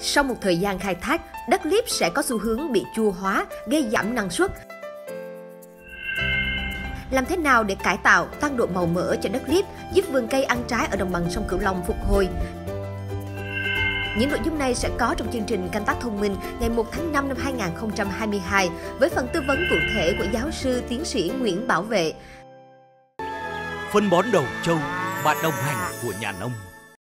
Sau một thời gian khai thác, đất liếp sẽ có xu hướng bị chua hóa, gây giảm năng suất. Làm thế nào để cải tạo, tăng độ màu mỡ cho đất liếp, giúp vườn cây ăn trái ở đồng bằng sông Cửu Long phục hồi? Những nội dung này sẽ có trong chương trình Canh tác thông minh ngày 1 tháng 5 năm 2022 với phần tư vấn cụ thể của giáo sư tiến sĩ Nguyễn Bảo Vệ. Phân bón đầu châu, bạn đồng hành của nhà nông.